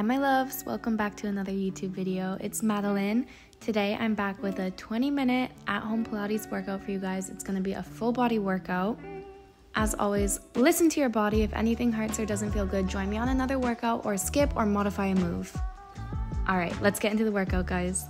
Hi, my loves. Welcome back to another YouTube video. It's Madeleine. Today, I'm back with a 20 minute at home Pilates workout for you guys. It's going to be a full body workout. As always, listen to your body. If anything hurts or doesn't feel good, join me on another workout or skip or modify a move. All right, let's get into the workout, guys.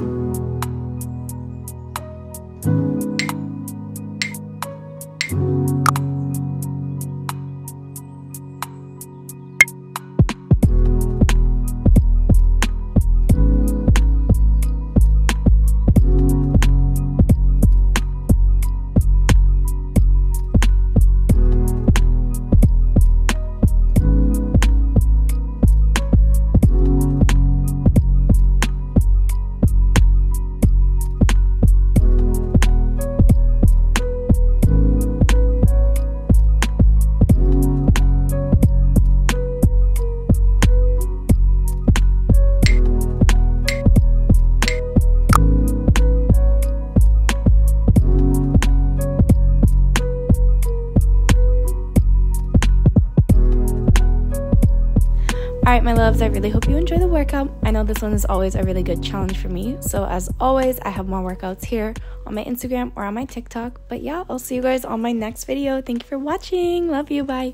you Alright, my loves, I really hope you enjoy the workout. I know this one is always a really good challenge for me. So, as always, I have more workouts here on my Instagram or on my TikTok. But yeah, I'll see you guys on my next video. Thank you for watching. Love you. Bye.